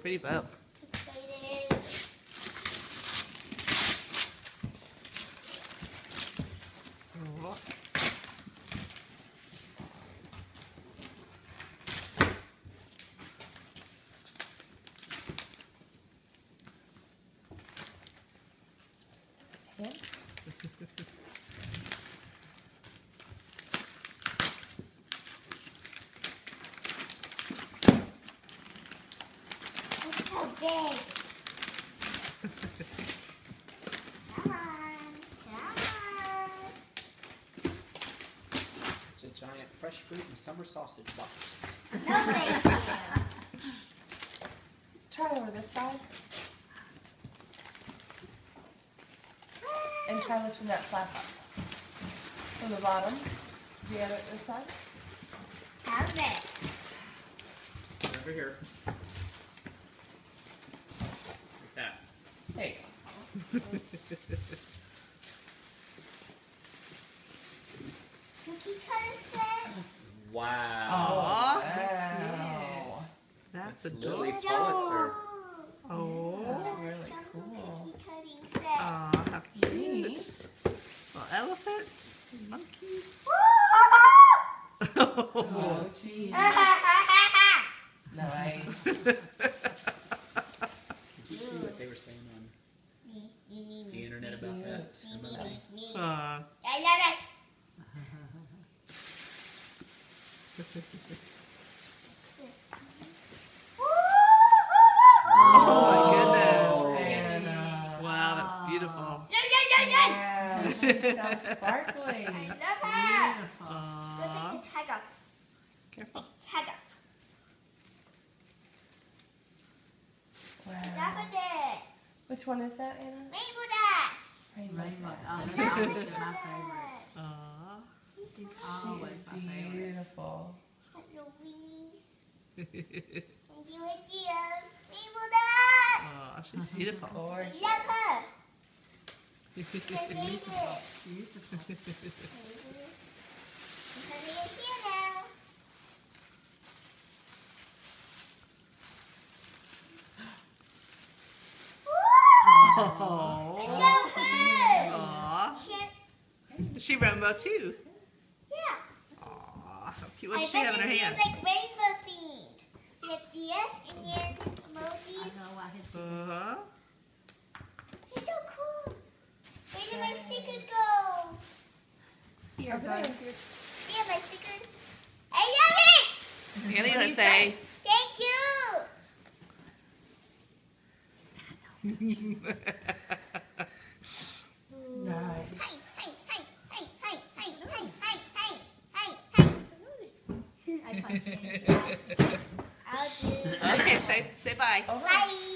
Pretty bow. Big. Come on. Come on. It's a giant fresh fruit and summer sausage box. No, thank you. Try over this side. And try lifting that flap up. From the bottom. The other this side. Have it. Over here. Wow. Wow. That's, That's adorable. Lilly Pulitzer. Oh. That's really cool. Aw, how cute. Elephants, monkeys. oh, oh nice. Me, me. I love it. What's this? Oh my goodness. And, uh, Wow, that's beautiful. Yeah, yeah, yeah, yeah. yeah, she's so sparkly. I love her. Look Aw. at the tag off. Careful. Tag off. Wow. Which one is that, Anna? Rainbow favorite. Rainbow. Always my favorite. Oh, She's always my favorite. beautiful. and you with yours. People Oh, she's beautiful. Gorgeous. Love her. beautiful. Beautiful. Beautiful. Oh. Can't, Is she rainbow too? yeah. Aw, how cute. What I does she bet have in her this hand? is like rainbow themed. You have DS and your I emoji. know I had to. Uh-huh. You're so cool. Where did my stickers go? Here, Over there. buddy. Yeah, my stickers. I love it. Annie, What do let's you say. Thank you. okay, say say bye. Over. Bye.